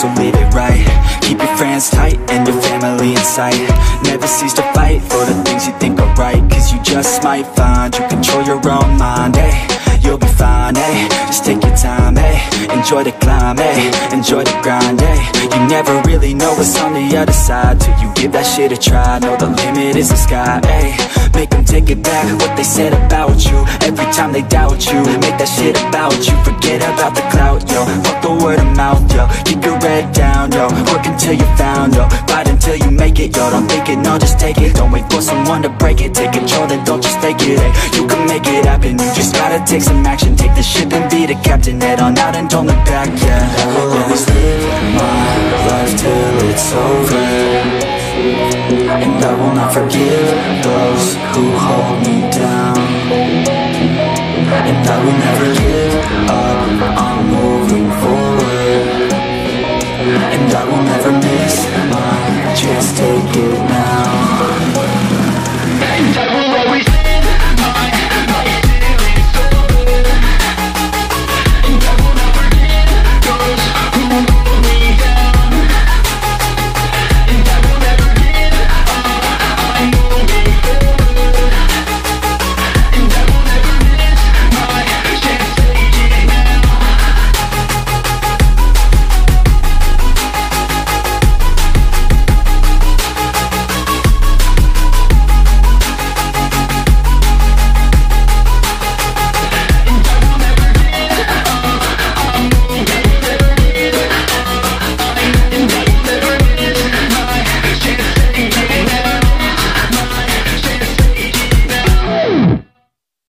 so live it right. Keep your friends tight and your family in sight. Never cease to fight for the things you think are right Cause you just might find you control your own mind, eh You'll be fine, eh Just take your time, Enjoy the climb, eh Enjoy the grind, eh? You never really know what's on the other side Till you give that shit a try. Know the limit is the sky, eh? Make them take it back what they said about you. Every time they doubt you Make that shit about you. Forget about the clout, yo. Fuck the word of mouth, yo. Keep your head down, yo. Work until you're found, yo. Fight it, yo Don't think it, no, just take it. Don't wait for someone to break it Take control, then don't just take it, hey You can make it happen You just gotta take some action. Take the ship and be the captain Head on out and don't look back, yeah. I will always live my life till it's over. And I will not forgive those who hold me down